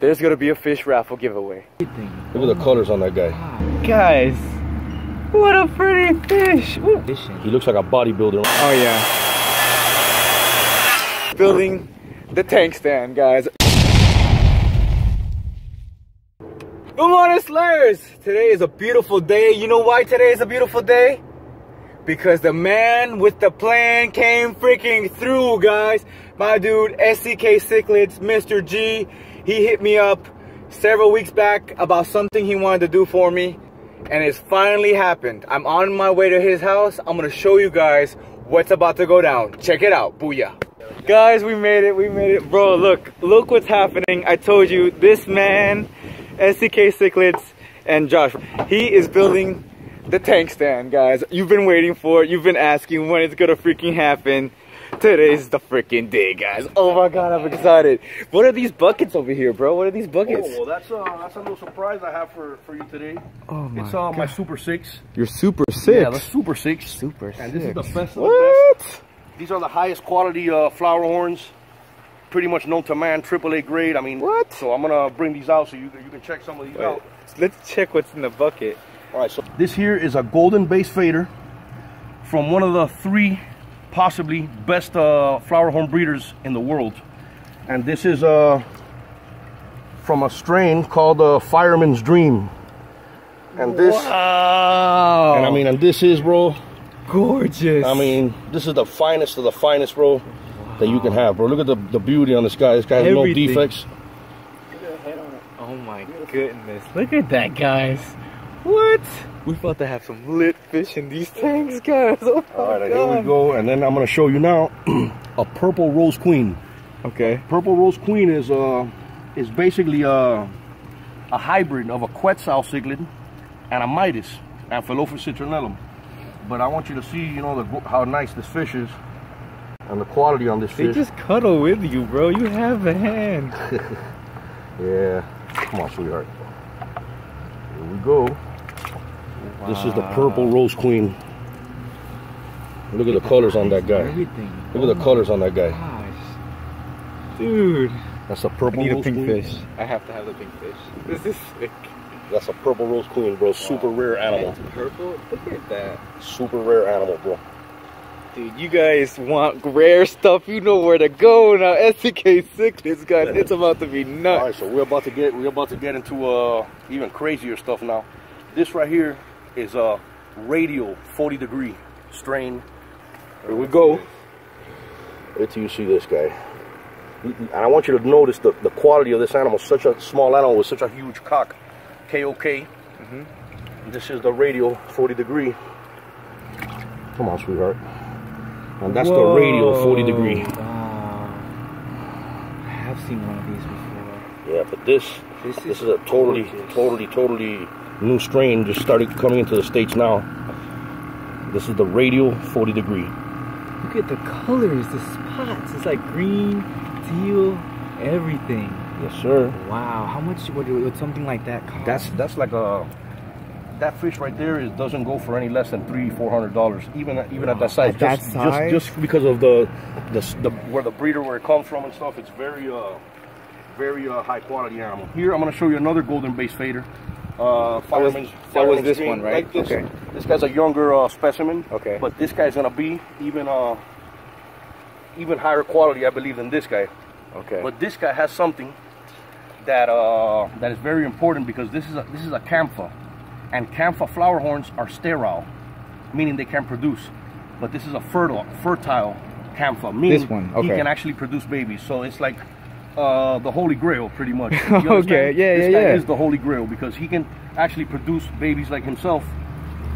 there's gonna be a fish raffle giveaway. Look at the colors on that guy. Guys, what a pretty fish. Ooh. He looks like a bodybuilder. Oh yeah. Building the tank stand, guys. Good morning, Slayers. Today is a beautiful day. You know why today is a beautiful day? Because the man with the plan came freaking through, guys. My dude, SCK Cichlids, Mr. G, he hit me up several weeks back about something he wanted to do for me. And it's finally happened. I'm on my way to his house. I'm gonna show you guys what's about to go down. Check it out, booyah. Guys, we made it, we made it. Bro, look, look what's happening. I told you, this man, SCK Cichlids, and Josh, he is building the tank stand, guys. You've been waiting for it. You've been asking when it's gonna freaking happen. Today's the freaking day, guys. Oh my god, I'm excited. What are these buckets over here, bro? What are these buckets? Oh, well, that's uh, that's a little surprise I have for for you today. Oh my It's uh, my. Super Six. You're super 6? Yeah, the Super Six. super 6. And this is the best of the What? best. These are the highest quality uh, flower horns, pretty much known to man, AAA grade. I mean, What? So I'm gonna bring these out so you you can check some of these Wait, out. let's check what's in the bucket. All right, so this here is a golden base fader from one of the three possibly best uh, flower horn breeders in the world. And this is uh, from a strain called uh, Fireman's Dream. And this, Wow. and I mean, and this is, bro, gorgeous. I mean, this is the finest of the finest, bro, that you can have, bro. Look at the, the beauty on this guy. This guy has no defects. oh my goodness. Look at that, guys. What? We about to have some lit fish in these tanks, guys. Oh All right, here we go. And then I'm going to show you now a purple rose queen. Okay. Purple Rose Queen is uh is basically a a hybrid of a Quetzal cichlid and a Midas, Amphilophus citronellum. But I want you to see, you know, the, how nice this fish is and the quality on this They fish. They just cuddle with you, bro. You have the hand. Yeah, come on, sweetheart. Here we go. This is the Purple Rose Queen. Look at the colors on that guy. Everything. Look at the colors on that guy. Gosh. Dude. That's a Purple need a Rose pink Queen. fish. I have to have the pink fish. This is sick. That's a Purple Rose Queen, bro. Super rare animal. It's purple. Look at that. Super rare animal, bro. Dude, you guys want rare stuff, you know where to go now. SCK Cichlids, guys. It's about to be All nuts. right, so we're about to get we're about to get into uh even crazier stuff now. This right here is a radial 40 degree strain. Here we go. Wait till you see this guy. And I want you to notice the, the quality of this animal. Such a small animal with such a huge cock. KOK. Mm-hmm. This is the radial 40 degree. Come on, sweetheart. And that's the radial 40 degree. Wow. I have seen one of these before. Yeah, but this This This is a totally, gorgeous. totally, totally new strain. Just started coming into the states now. This is the radial 40 degree. Look at the colors, the spots. It's like green, teal, everything. Yes, sir. Wow. How much would, would something like that cost? That's that's like a that fish right there is doesn't go for any less than three, four hundred dollars, even at- even at that size. At that just, size? just just because of the, the the where the breeder where it comes from and stuff. It's very uh very uh, high quality animal. Here I'm gonna show you another golden base fader. Uh, was- that was this one, right? Like this. Okay. This guy's a younger uh, specimen. Okay. But this guy's gonna be even uh even higher quality, I believe, than this guy. okay. But this guy has something that uh, that is very important because this is a, this is a Kamfa, and Kamfa flower horns are sterile, meaning they can produce. But this is a fertile fertile Kamfa, meaning This one, he can actually produce babies. So it's like uh, the holy grail, pretty much. Okay, yeah, this yeah, guy yeah. is the holy grail because he can actually produce babies like himself.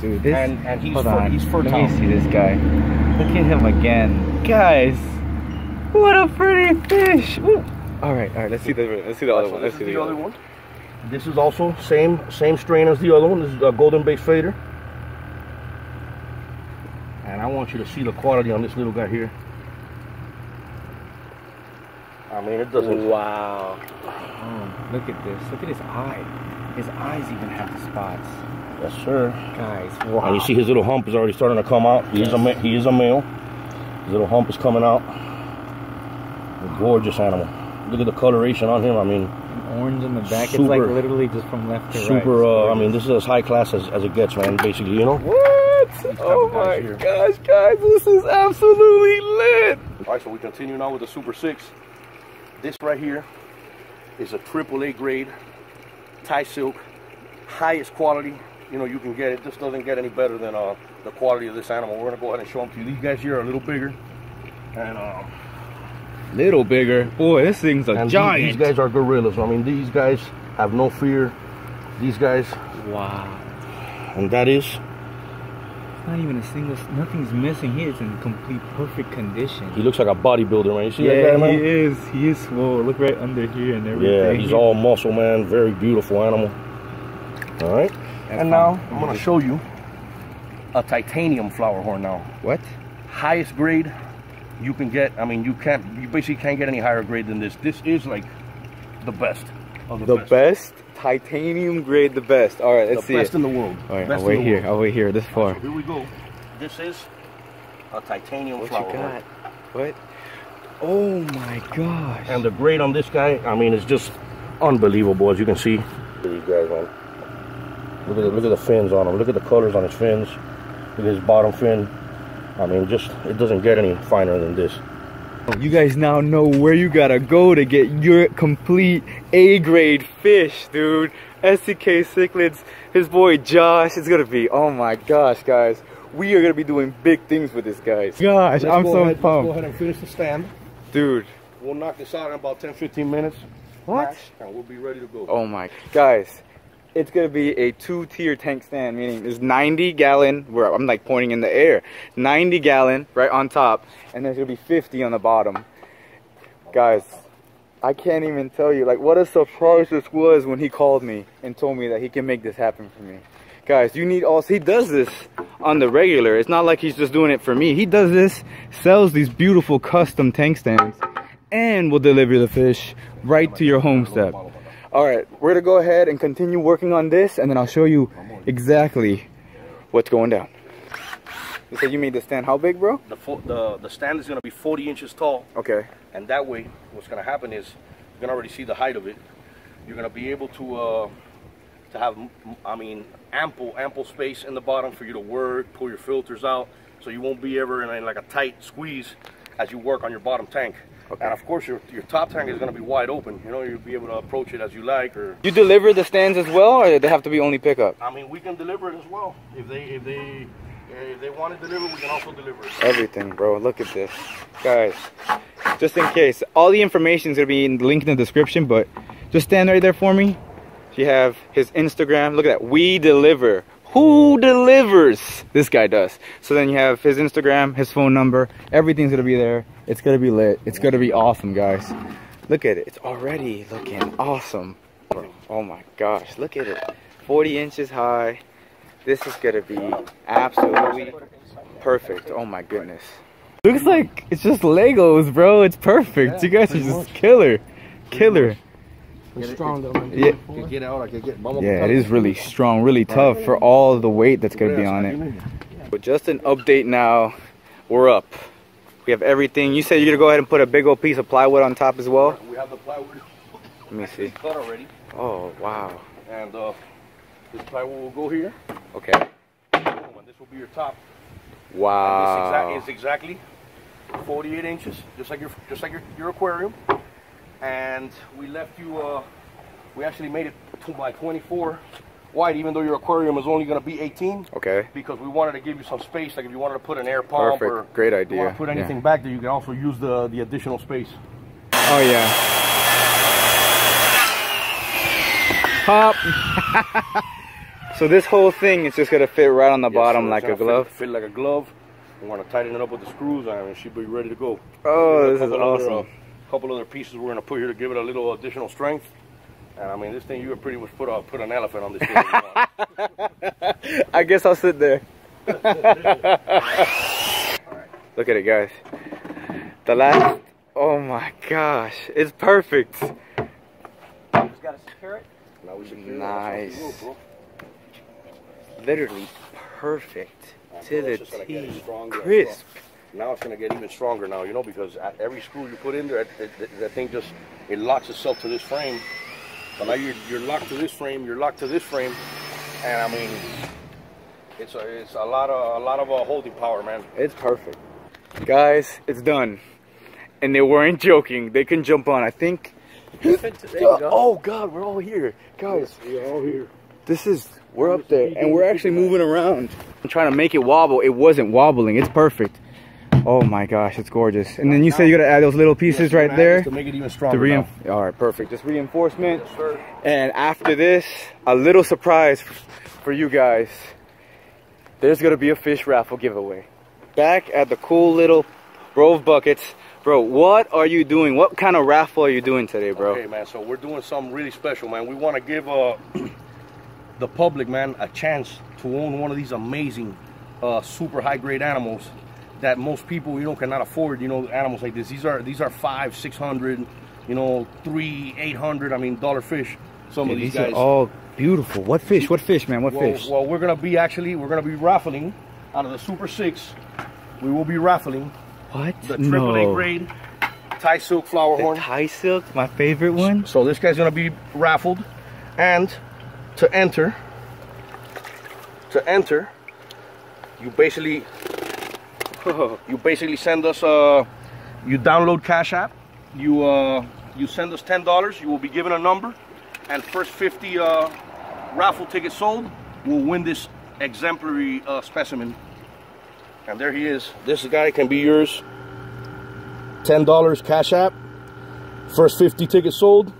Dude, this. and- and he's hold fer- on. he's Let me see this guy. Look at him again, guys. What a pretty fish. All right, all right. Let's see the let's see the other So one. this Let's is see the other one. This is also same same strain as the other one. This is a golden base fader. And I want you to see the quality on this little guy here. I mean, it doesn't. Wow. Oh, look at this. Look at his eye. His eyes even have the spots. Yes, sir. Guys, wow. And you see his little hump is already starting to come out. He is a he is a male. His little hump is coming out. A gorgeous animal. Look at the coloration on him. I mean, orange in the back. it's like literally just from left to right. Super. Uh, I mean, this is as high class as, as it gets, man. Basically, you know. What? Oh my here. gosh, guys, this is absolutely lit. All right, so we continue now with the Super 6. This right here is a triple A grade Thai silk, highest quality. You know, you can get it. This doesn't get any better than uh, the quality of this animal. We're gonna go ahead and show them to you. These guys here are a little bigger, and um, Little bigger. Boy, this thing's a these- giant. These guys are gorillas. I mean, these guys have no fear. These guys, wow. and that is Not even a single, nothing's missing here. It's in complete perfect condition. he looks like a bodybuilder, man. You see yeah, that guy, man? he is. He is swole. Look right under here and everything. Yeah, he's all muscle, man. Very beautiful animal. All right. That's and now fine. I'm gonna show you a titanium flower horn. Now, What? highest grade you can get. I mean, you can't. You basically can't get any higher grade than this. This is like the best of the, The best. best? Titanium grade, the best. All right, let's the see best it. in the world. All right, best I'll wait here. world. I'll wait here this far. So here we go. This is a titanium What flower you got? What? Oh my gosh. And the grade on this guy, I mean, it's just unbelievable. As you can see, these guys on. Look at the, look at the fins on him. Look at the colors on his fins. Look at his bottom fin. I mean, just it doesn't get any finer than this. You guys now know where you gotta go to get your complete A grade fish, dude. SCK Cichlids, his boy Josh. It's gonna be, oh my gosh, guys. We are gonna be doing big things with this, guys. Gosh, I'm so Let's go ahead and finish the stand. Dude, We'll knock this out in about 10, 15 minutes. What? max, And we'll be ready to go. oh my, guys. It's gonna be a two-tier tank stand, meaning there's 90 gallon, where I'm like pointing in the air, 90 gallon right on top, and there's gonna be 50 on the bottom. Guys, I can't even tell you, like, what a surprise this was when he called me and told me that he can make this happen for me. Guys, you need all, he does this on the regular. It's not like he's just doing it for me. He does this, sells these beautiful custom tank stands, and will deliver the fish right to your homestead. All right, we're gonna go ahead and continue working on this, and then I'll show you exactly what's going down. You said you made the stand how big, bro? The, the, the stand is going to be 40 inches tall. Okay. And that way, what's going to happen is you can already see the height of it. You're going to be able to uh, to have, I mean, ample ample space in the bottom for you to work, pull your filters out, so you won't be ever in, like a tight squeeze as you work on your bottom tank. Okay. And of course, your your top tank is going to be wide open. You know, you'll be able to approach it as you like, or You deliver the stands as well, or they have to be only pickup? I mean, we can deliver it as well. If they if they if they want to deliver, we can also deliver it. Everything, bro. Look at this. Guys, just in case, all the information is going to be in, linked in the description, but just stand right there for me. You have his Instagram. Look at that. We deliver. Who delivers? This guy does. So then you have his Instagram, his phone number. Everything's going to be there. It's going to be lit. It's going to be awesome, guys. Look at it. It's already looking awesome. Oh my gosh. Look at it. 40 inches high. This is going to be absolutely perfect. Oh my goodness. Looks like it's just Legos, bro. It's perfect. you guys are just killer. Killer. It's strong though. Man. Yeah. Get out. I can get. Yeah, it is really strong, really tough for all the weight that's going to be on it. But just an update now. We're up. We have everything. You said you're going to go ahead and put a big old piece of plywood on top as well? We have the plywood Let me see. cut already, Oh, wow. and uh, this plywood will go here. Okay. Boom, and this will be your top. And this Wow. exact, is exactly 48 inches, just like your just like your, your aquarium. And we left you. Uh, we actually made it two by 24 wide, even though your aquarium is only going to be 18, Okay. because we wanted to give you some space. Like if you wanted to put an air pump Perfect. or Great you idea. want to put Yeah. anything back there, you can also use the the additional space. Oh, yeah. Pop. so this whole thing is just going to fit right on the Yes, bottom so like a glove. Fit, fit like a glove. We want to tighten it up with the screws, and she'll be ready to go. Oh, this is other, awesome. Couple other pieces we're gonna put here to give it a little additional strength. And I mean, this thing you could pretty much put a put an elephant on this thing. if you want. I guess I'll sit there. Look at it, guys. The last. Oh my gosh, it's perfect. now we secure it. Nice. That's how it. Literally perfect to It's the just gonna get T. Crisp. Now it's gonna get even stronger now, you know, because at every screw you put in there, that, that, that thing just it locks itself to this frame, So now you're you're locked to this frame. You're locked to this frame, and I mean, it's a it's a lot of a lot of uh, holding power, man. It's perfect. Guys, it's done. And they weren't joking. They can jump on. I think. Oh God, we're all here, guys. We're all here. This is we're up there, and we're actually moving around. I'm trying to make it wobble. It wasn't wobbling. It's perfect. Oh my gosh, it's gorgeous. And then you said you gotta add those little pieces right there. to make it even stronger. now. all right, perfect. Just reinforcement. Yes. And after this, a little surprise for you guys. There's gonna be a fish raffle giveaway. Back at the cool little Rove Buckets. Bro, what are you doing? What kind of raffle are you doing today, bro? Okay, man. So we're doing something really special, man. We want to give uh, the public, man, a chance to own one of these amazing, uh, super high grade animals that most people, you know, cannot afford. You know, animals like this. These are these are five, six hundred, you know, three, eight hundred. I mean, dollar fish. Some of these these guys. are all beautiful. What fish? What fish, man? What well, fish? well, we're gonna be actually we're gonna be raffling out of the Super Six. We will be raffling what? the triple A no. grade Thai silk flower The horn. Thai silk, my favorite one. So this guy's gonna be raffled, and to enter, to enter, you basically, you basically send us uh, you download Cash App, you uh, you send us ten dollars, you will be given a number, and first fifty uh, raffle tickets sold will win this exemplary uh, specimen. And there he is. This guy can be yours. Ten dollars Cash App. First 50 tickets sold.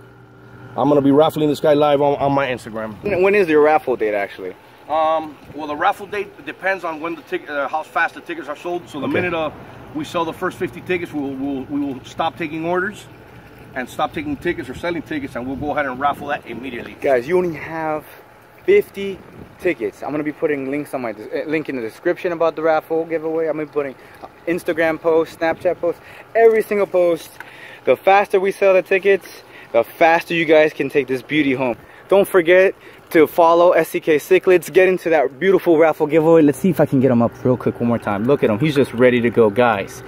I'm gonna be raffling this guy live on, on my Instagram. When is your raffle date, actually? Um, well, the raffle date depends on when the ticket, uh, how fast the tickets are sold. So the Okay. minute uh, we sell the first 50 tickets, we'll, we'll we will stop taking orders and stop taking tickets or selling tickets, and we'll go ahead and raffle that immediately. Guys, you only have 50 tickets. I'm gonna be putting links on my uh, link in the description about the raffle giveaway. I'm gonna be putting Instagram posts, Snapchat posts, every single post. The faster we sell the tickets, the faster you guys can take this beauty home. Don't forget to follow SCK Cichlids. Get into that beautiful raffle giveaway. Let's see if I can get him up real quick one more time. Look at him. He's just ready to go, guys.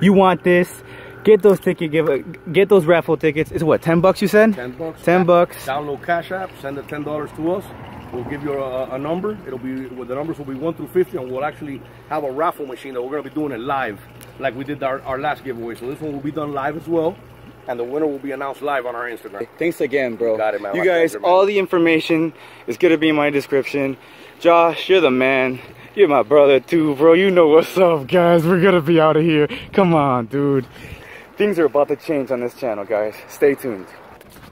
You want this? Get those ticket give get those raffle tickets. It's what, 10 bucks you said? 10 bucks. 10 bucks. Download Cash App, send the ten dollars to us. We'll give you a, a number. It'll be well, the numbers will be one through fifty, and we'll actually have a raffle machine that we're gonna be doing it live, like we did our, our last giveaway. So this one will be done live as well, and the winner will be announced live on our Instagram. Thanks again, bro. Got it, man. You guys, pleasure, all the information is gonna be in my description. Josh, you're the man. You're my brother too, bro. You know what's up, guys. We're gonna be out of here. Come on, dude. Things are about to change on this channel, guys. Stay tuned.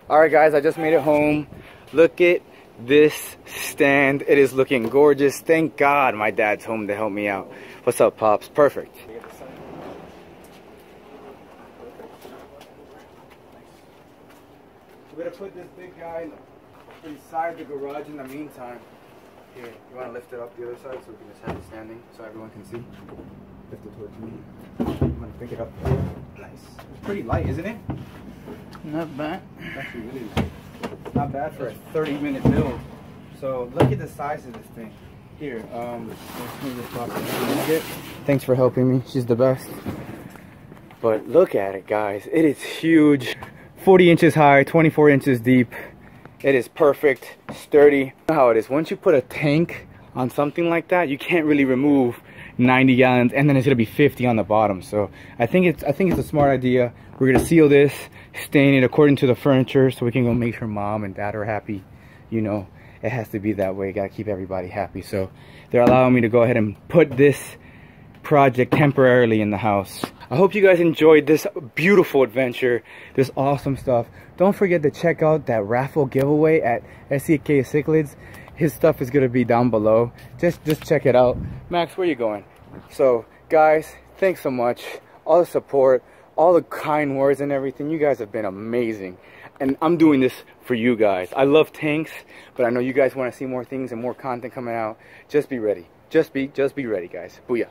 All right, guys. I just made it home. Look at this stand. It is looking gorgeous. Thank God my dad's home to help me out. What's up, pops? Perfect. We're gonna put this big guy inside the garage in the meantime. Here, you wanna lift it up the other side so we can just have it standing so everyone can see? Lift it towards me. I'm gonna pick it up. Nice. It's pretty light, isn't it? Not bad. Actually, really not bad for a 30 minute build. So look at the size of this thing. Here, um, let's move this box. Thanks for helping me. She's the best. But look at it, guys. It is huge. 40 inches high, 24 inches deep. It is perfect, sturdy. You know how it is. Once you put a tank on something like that, you can't really remove 90 gallons and then it's gonna be 50 on the bottom. So I think it's I think it's a smart idea. We're gonna seal this, stain it according to the furniture so we can go make sure mom and dad are happy. You know, it has to be that way. You Gotta keep everybody happy. So they're allowing me to go ahead and put this project temporarily in the house. I hope you guys enjoyed this beautiful adventure, this awesome stuff. Don't forget to check out that raffle giveaway at SCK Cichlids. His stuff is gonna be down below. Just just check it out. Max, where you going? So guys, thanks so much. All the support, all the kind words and everything. You guys have been amazing. And I'm doing this for you guys. I love tanks, but I know you guys want to see more things and more content coming out. Just be ready. Just be just be ready, guys. Booyah.